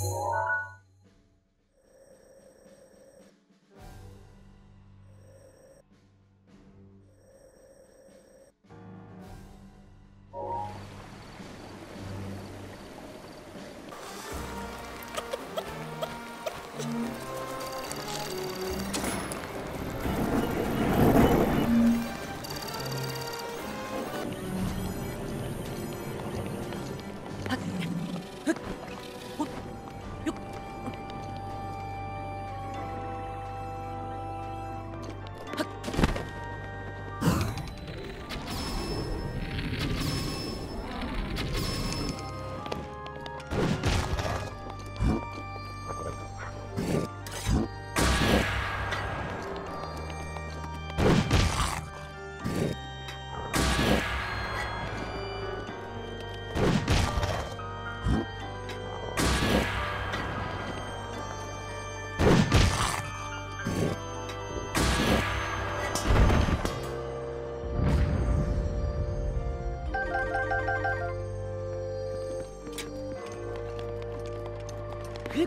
Huh. you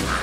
Ah!